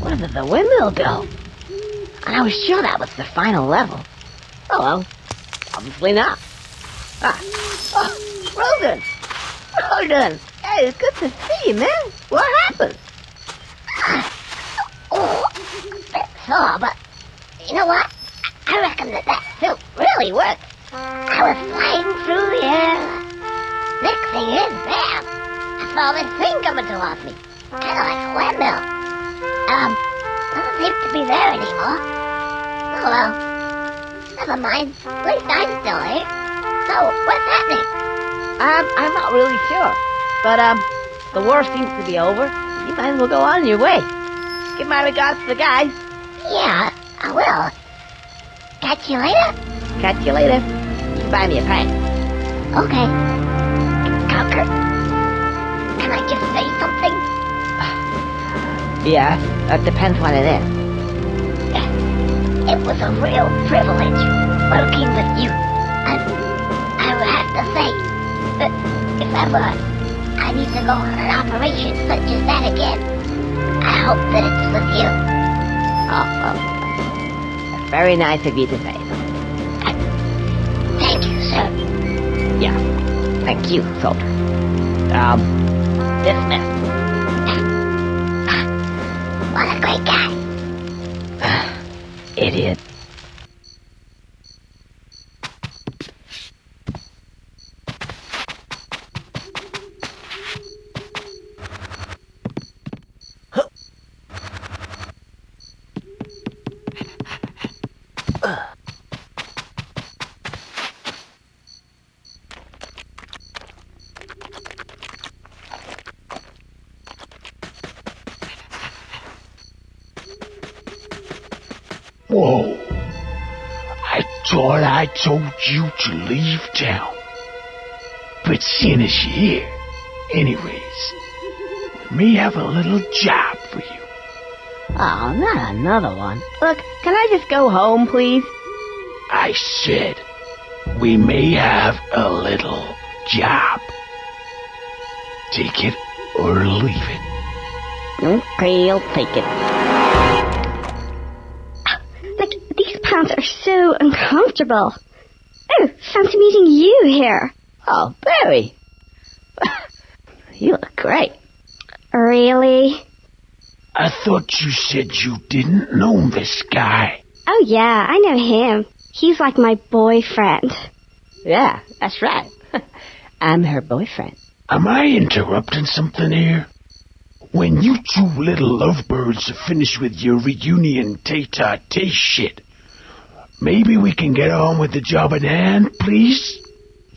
Where did the windmill go? And I was sure that was the final level. Oh well, obviously not. Ah, oh, Rogan! Rogan! Hey, it's good to see you, man. What happened? Oh, bit sore, but you know what? I reckon that that suit really worked. I was flying through the air. Next thing is, bam! I saw this thing coming towards me. Kind of like a windmill. Um, doesn't seem to be there anymore. Oh well. Never mind. At least I'm still here. So, what's happening? Um, I'm not really sure. But, um, the war seems to be over. You might as well go on your way. Give my regards to the guys. Yeah, I will. Catch you later? Catch you later. You buy me a pint. Okay. Conker, Yeah, that depends what it is. It was a real privilege working with you. And I would have to say that if ever I need to go on an operation such as that again, I hope that it's with you. Oh, well, that's very nice of you to say. Thank you, sir. Yeah, thank you, soldier. Um, dismissed. Great. Idiot. Seeing as you're here, anyways, we may have a little job for you. Oh, not another one. Look, can I just go home, please? I said, we may have a little job. Take it or leave it. Okay, I'll take it. Ah, like, these pants are so uncomfortable. Oh, fancy meeting you here. Oh, Barry. you look great. Really? I thought you said you didn't know this guy. Oh yeah, I know him. He's like my boyfriend. Yeah, that's right. I'm her boyfriend. Am I interrupting something here? When you two little lovebirds are finished with your reunion tete-a-tete shit, maybe we can get on with the job at hand, please?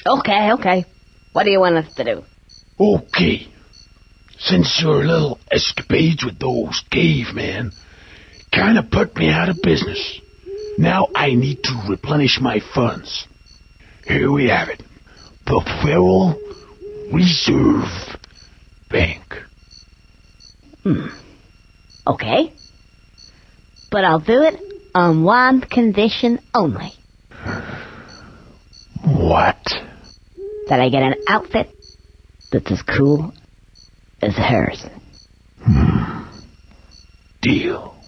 Okay, okay. What do you want us to do? Okay. Since your little escapades with those cavemen kinda put me out of business, now I need to replenish my funds. Here we have it. The Federal Reserve Bank. Hmm. Okay. But I'll do it on one condition only. What? That I get an outfit that's as cool as hers. Hmm. Deal.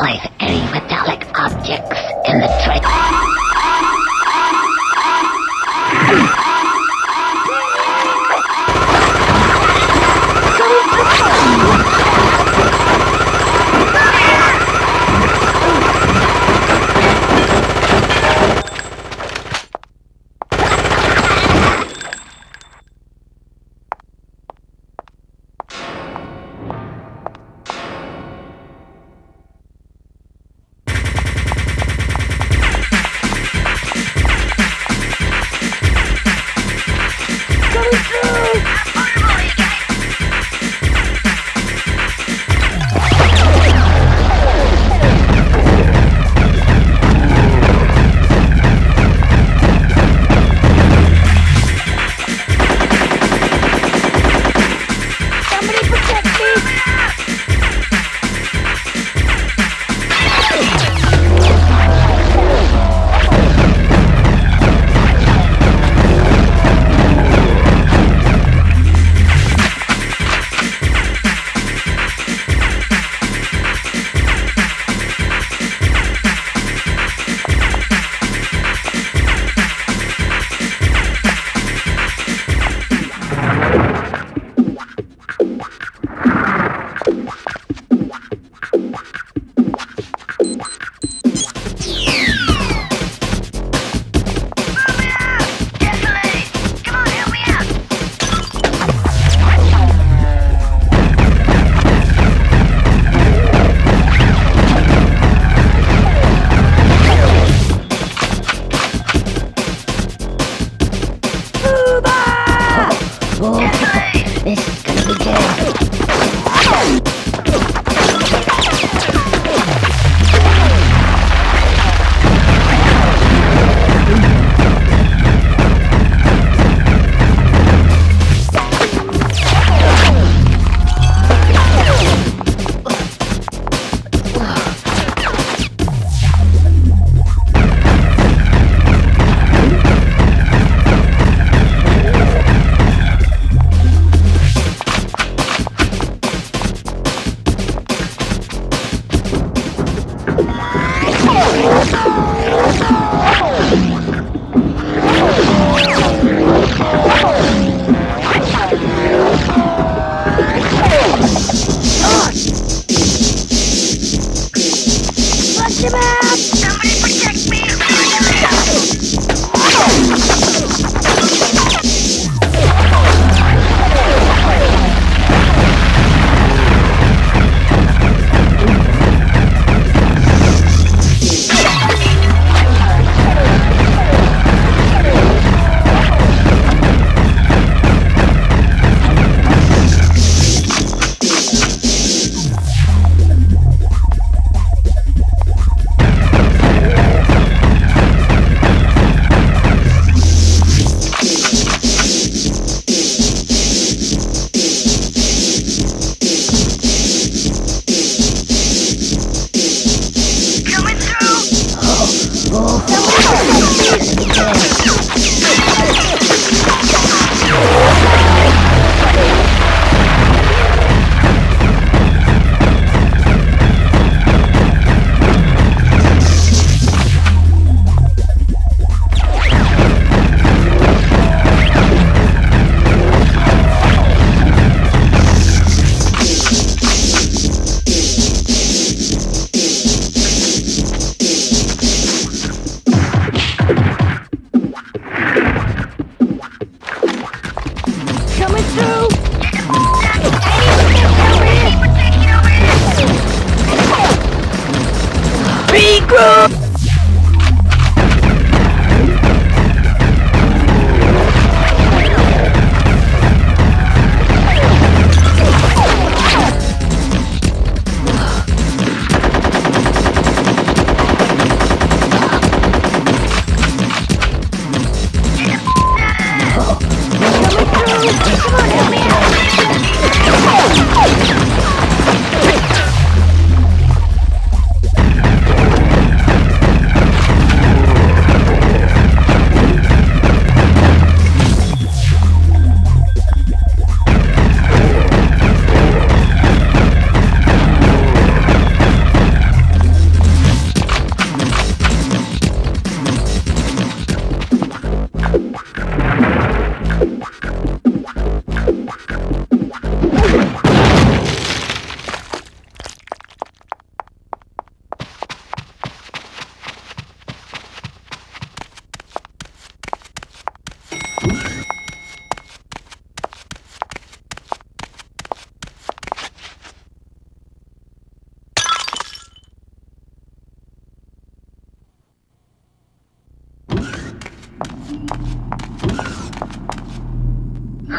Place any metallic objects in the tray.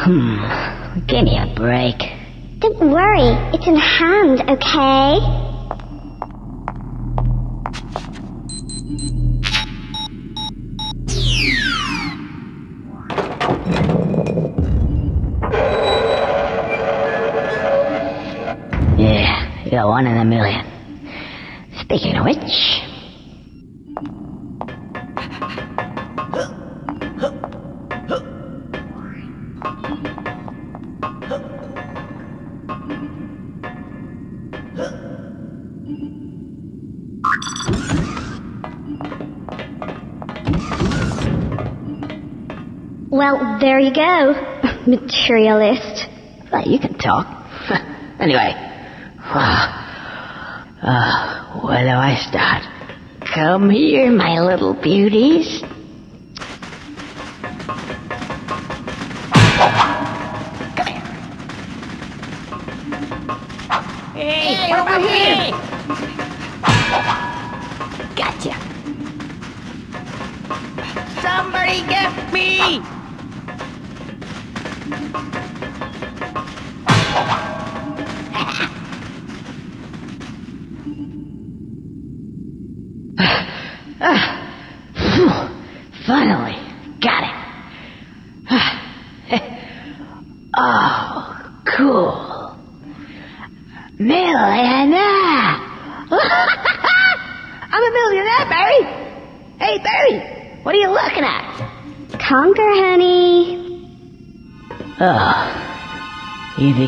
Hmm. Give me a break. Don't worry, it's in hand, okay? Yeah, you're one in a million. Speaking of which. You go, materialist. Well, you can talk. anyway. Uh, where do I start? Come here, my little beauties. Come here. Hey, over here! Gotcha. Somebody get me!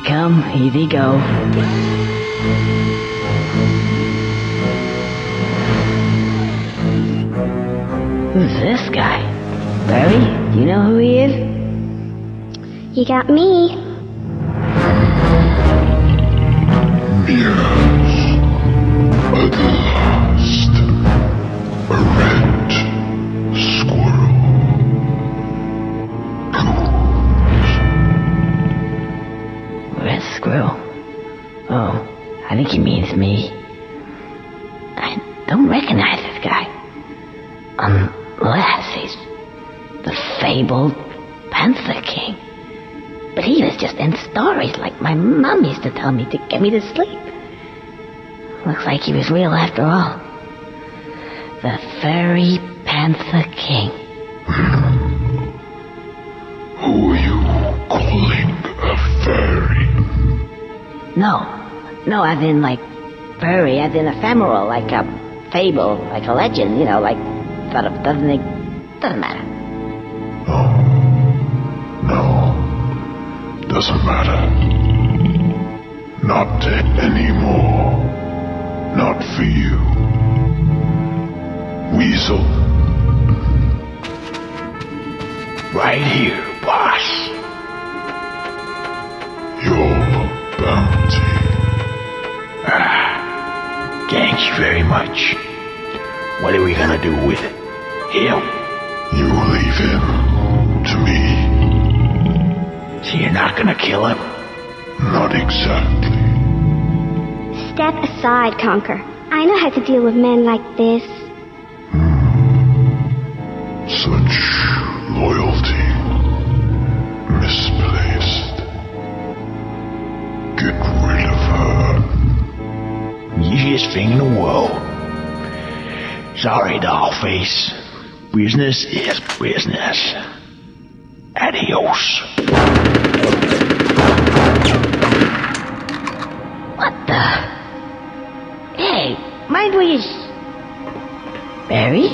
Come, here, easy go. Who's this guy? Barry, do you know who he is? You got me. Yes. Tell me to get me to sleep. Looks like he was real after all. The Furry Panther King. Who are you calling a fairy? No. No, as in like furry, as in ephemeral, like a fable, like a legend, you know, like sort of doesn't it doesn't matter. No. No. Doesn't matter. Not anymore. Not for you. Weasel. Right here, boss. Your bounty. Ah, thank you very much. What are we gonna do with it? Him? You leave him to me. So you're not gonna kill him? Not exactly. Step aside, Conker. I know how to deal with men like this. Hmm. Such loyalty. Misplaced. Get rid of her. Easiest thing in the world. Sorry, dollface. Business is business. Adios. Mind where you... Barry?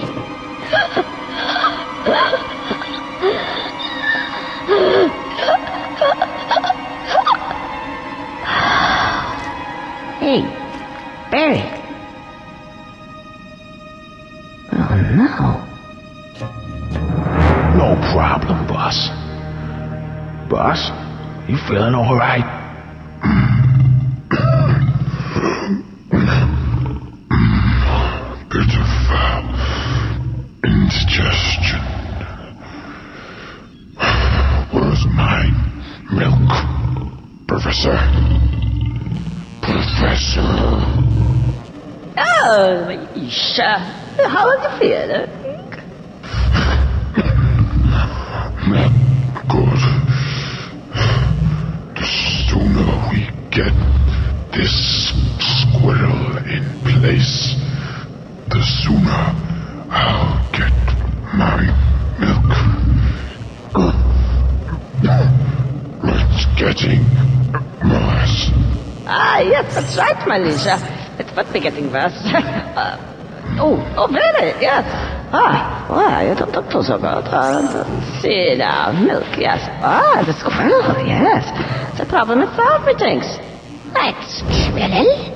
hey, Barry. Oh no. No problem, boss. Boss, you feeling all right? Isha. How do you feel? Not good. The sooner we get this squirrel in place, the sooner I'll get my milk. It's getting worse. Ah, yes, that's right, my Lisha. It would be getting worse. uh, oh, oh, really? Yes. Ah, well, you don't look so good. Uh, let's see now. Milk, yes. Ah, the squirrel, yes. The problem is solved, methinks. That's squirrel.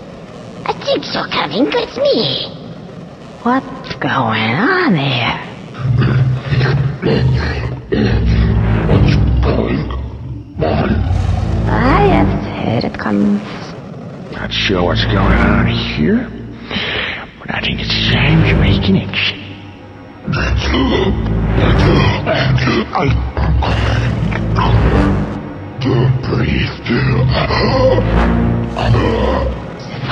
I think so coming with me. What's going on here? What's going on? Ah, yes, here it comes. Not sure what's going on here, but I think it's time to make an exit.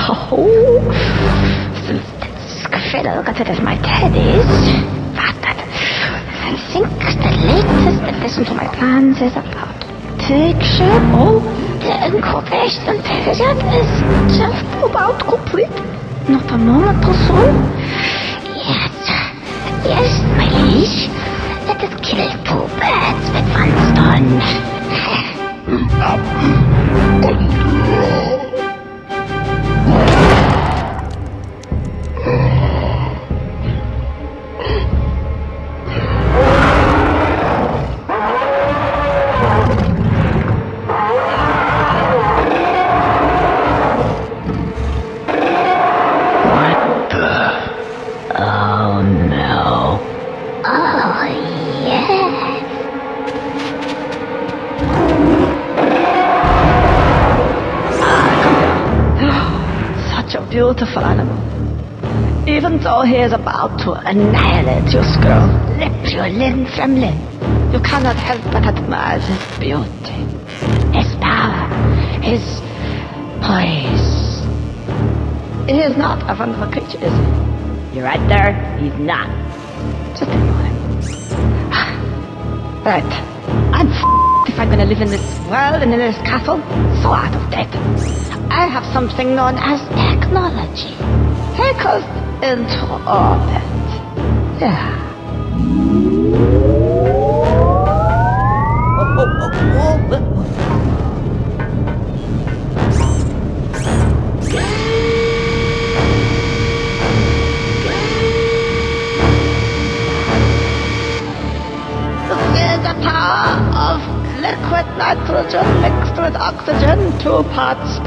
Oh, squirrel got it as my teddies, but I think the latest addition to my plans is about shape. Oh, the incubation period is just about complete. Not a moment too soon. Yes. Yes, my liege. Let us kill two birds with one stone. is about to annihilate your skull, lip you limb from limb. You cannot help but admire his beauty, his power, his poise. He is not a wonderful creature, is he? You're right there, he's not. Just a moment. right. I'm if I'm gonna live in this world and in this castle, so out of date. I have something known as technology. Because and all that. Yeah. Oh, oh, oh, of liquid nitrogen mixed with oxygen, two parts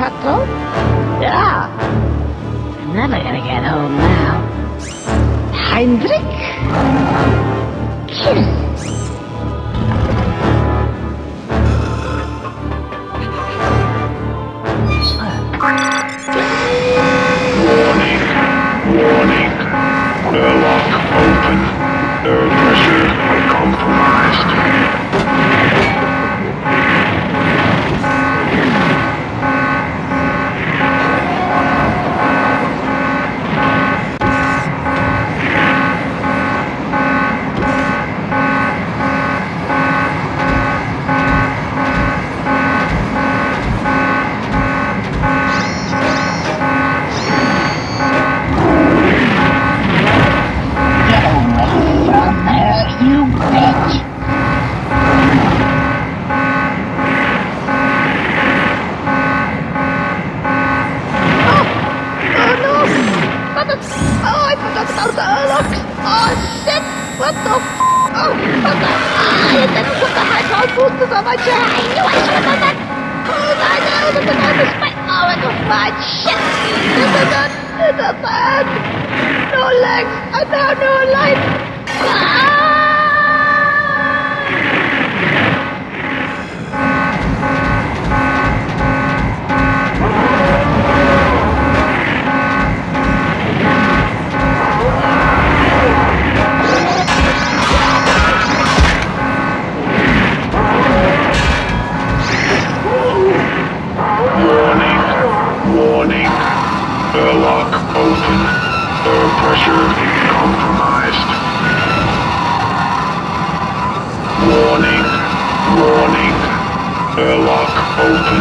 open.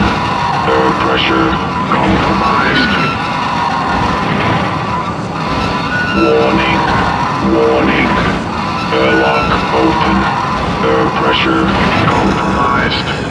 Air pressure compromised. Warning, warning. Airlock open. Air pressure compromised.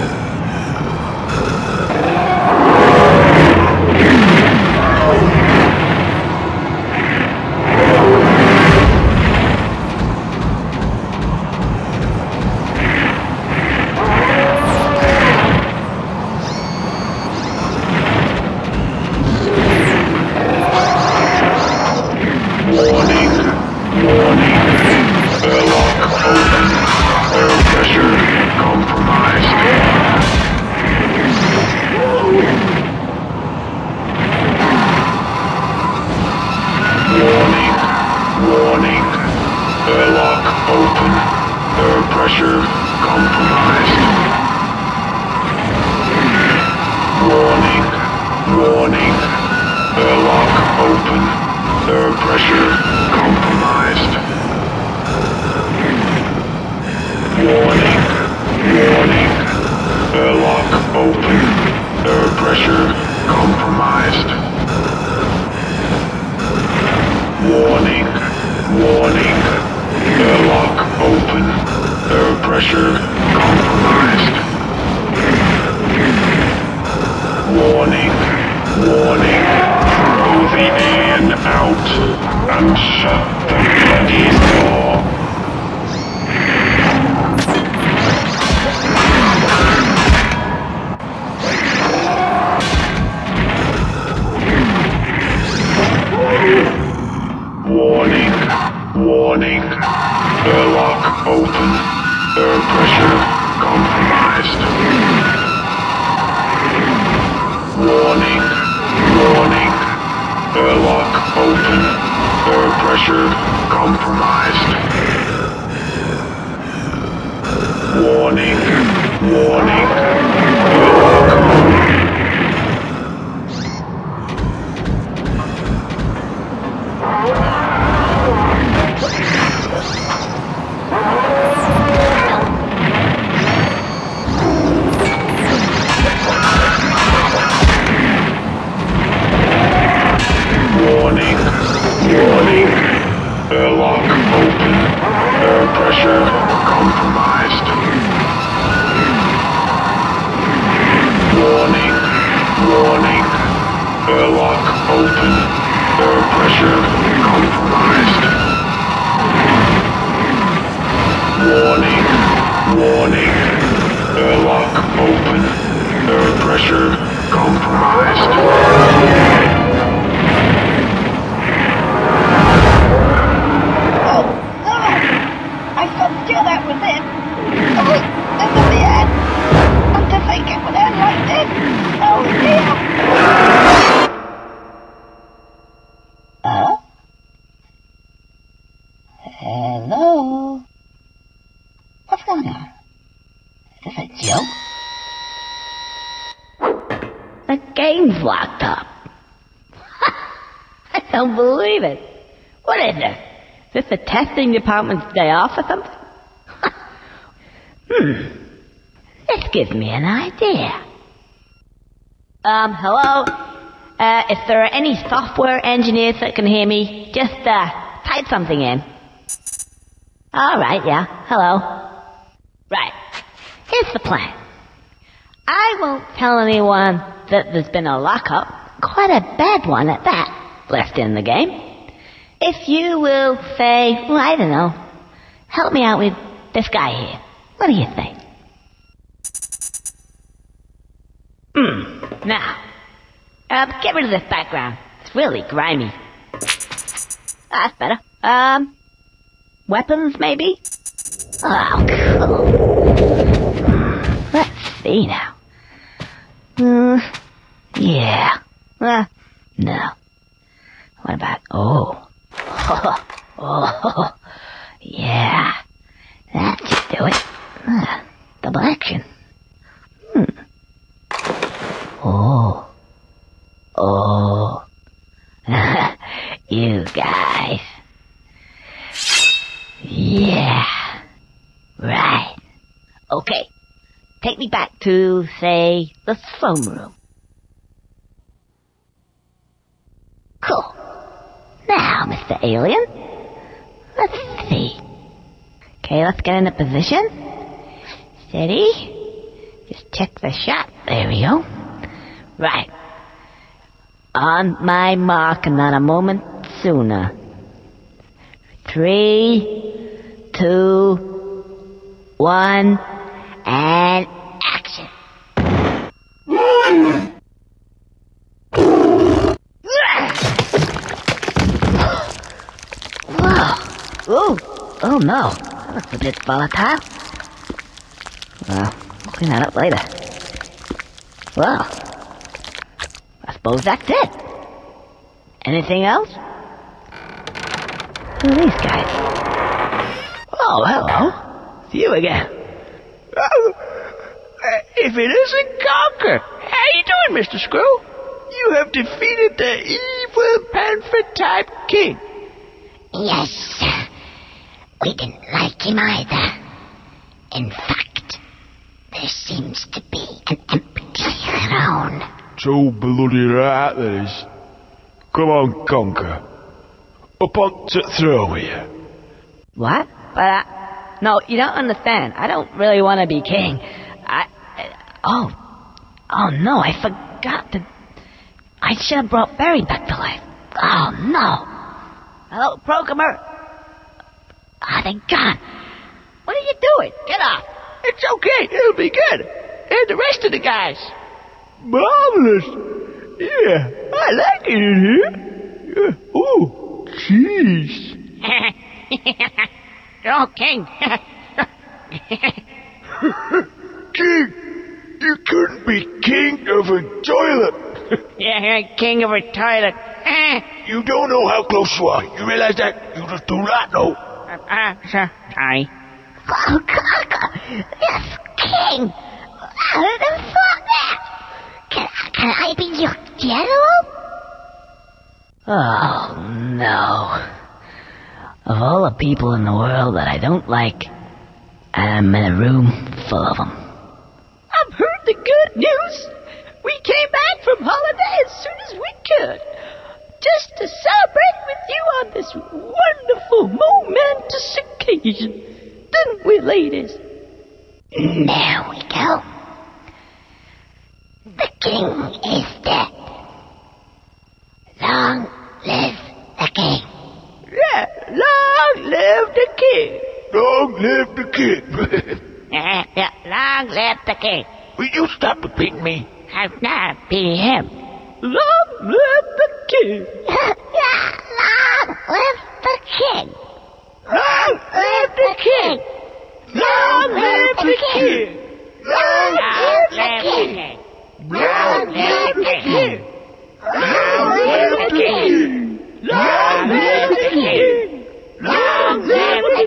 Warning. Airlock open. Air pressure compromised. Warning. Warning. Airlock open. Air pressure compromised. Warning. Warning. Airlock open. Air pressure compromised. Warning. Warning. Throw the alien out and shut the bloody door. Warning, warning. Airlock open. Air pressure compromised. pressured, compromised. Warning, warning, Warning. Airlock open. Air pressure compromised. Warning. Warning. Airlock open. Air pressure compromised. Warning. Warning. Airlock open. Air pressure compromised. Oh, no! I thought still oh, that was it. Oh, this is the end. Not to think it would end like this. Oh, dear. Huh? Hello? What's going on? Is this a joke? The game's locked up. I don't believe it. What is this? Is this the testing department's day off or something? hmm. This gives me an idea. Um, hello? Uh, if there are any software engineers that can hear me, just, uh, type something in. Alright, yeah. Hello. Right. Here's the plan. I won't tell anyone that there's been a lockup, quite a bad one at that, left in the game. If you will say, well, I don't know, help me out with this guy here. What do you think? Hmm. Now, uh, get rid of this background. It's really grimy. That's better. Um, weapons maybe? Oh, cool. Let's see now. Uh, yeah. Uh, no. What about, oh. Oh, yeah. That should do it. Double action. Hmm. Oh. Oh. you guys. Yeah. Right. Okay. Take me back to, say, the throne room. Cool. Now, Mr. Alien. Let's see. Okay, let's get into position. Steady. Just check the shot. There we go. Right. On my mark, and not a moment sooner. Three, two, one, and action. Whoa. Oh, oh no. That looks a bit volatile. Well, clean that up later. Well, I suppose that's it. Anything else? Who are these guys? Oh, hello. It's you again. Oh, if it isn't Conker. How you doing, Mr. Screw? You have defeated the evil panther-type king. Yes. We didn't like him either. In fact, there seems to be an empty throne. So bloody right there is. Come on, Conker. Up onto the throne with you. What? But I... No, you don't understand. I don't really want to be king. I... Oh. Oh, no, I forgot to... I should have brought Barry back to life. Oh, no. Hello, Programmer. Thank God. What are you doing? Get off. It's okay. It'll be good. And the rest of the guys. Marvelous. Yeah, I like it in here. Yeah. Ooh, cheese. oh, King. King! You couldn't be king of a toilet! yeah, king of a toilet. you don't know how close you are. You realize that? You just do not know. Ah, uh, sorry. Oh, Conker! Yes, king! I would have thought that! Can, can I be your general? Oh, no. Of all the people in the world that I don't like, I'm in a room full of them. I've heard the good news. We came back from holiday as soon as we could. Just to celebrate with you on this wonderful, momentous occasion. Didn't we, ladies? There we go. The king is dead. Long live the king. Yeah, long live the king. Long live the king. Yeah, yeah, long live the king. Will you stop repeating me? I'm not being him. Long live Long live the king. Long live the king. Long live the king. Long live the king. Long live the king. Long live the king. Long live the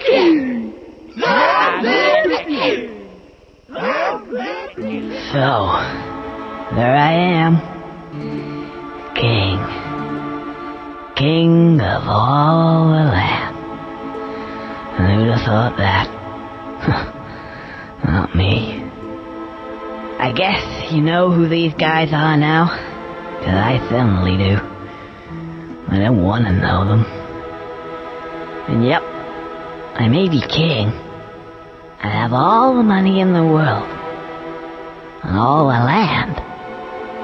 king. Long live the king. Long live the king. So, there I am. King of all the land. And who'd have thought that? Not me. I guess you know who these guys are now? 'Cause I certainly do. I don't want to know them. And yep, I may be king. I have all the money in the world and all the land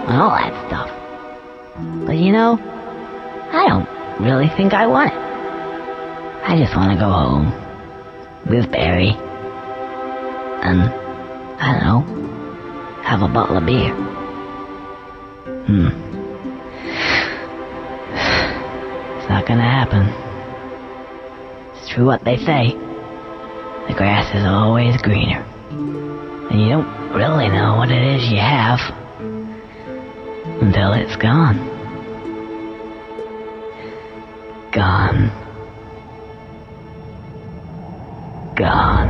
and all that stuff. But you know, I don't really think I want it. I just want to go home with Berri and, I don't know, have a bottle of beer. Hmm. It's not gonna happen. It's true what they say. The grass is always greener and you don't really know what it is you have until it's gone. Gone. Gone.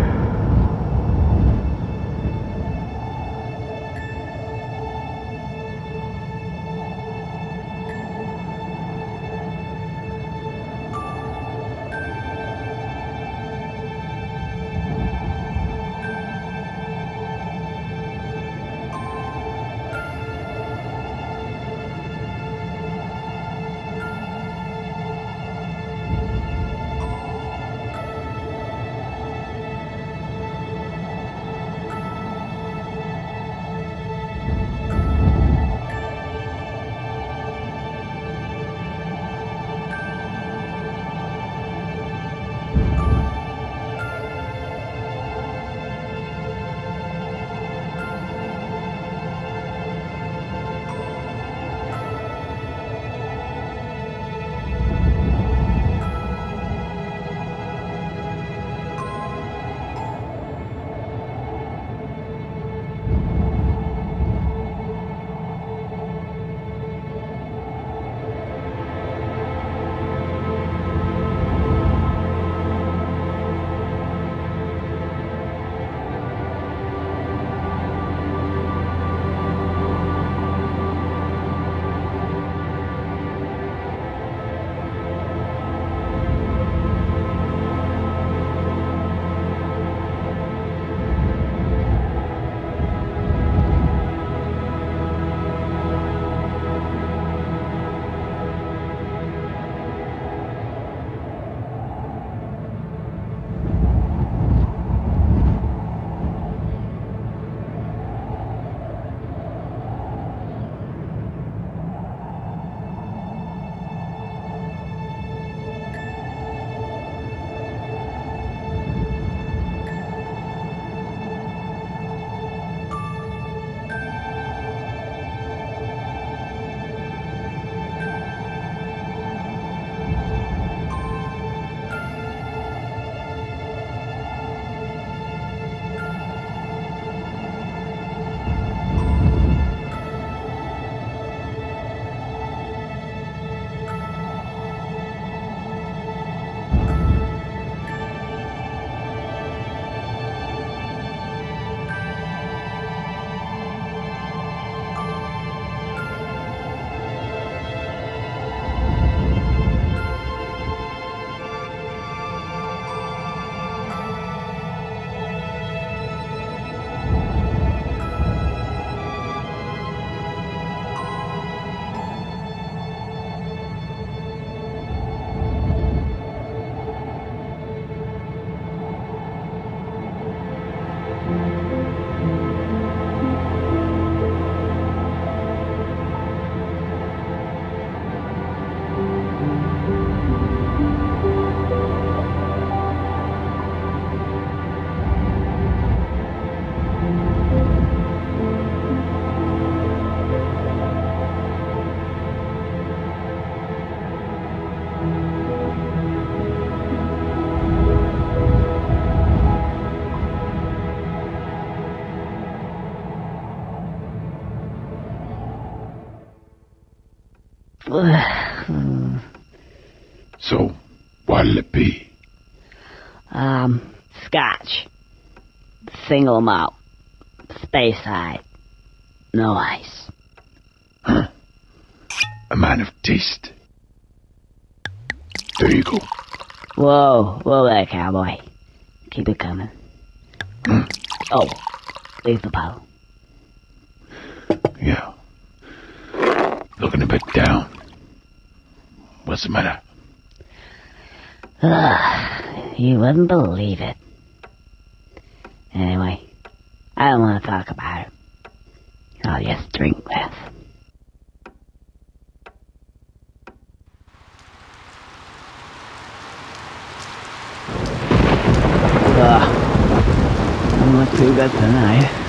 so, what'll it be? Um, scotch. Single malt. Space high. No ice. Huh. A man of taste. There you go. Whoa, whoa there, cowboy. Keep it coming. Hmm. Oh, leave the bottle. Yeah. Looking a bit down. What's the matter? Ugh, you wouldn't believe it. Anyway, I don't want to talk about it. I'll just drink this. Ugh, ah, I'm not too good tonight.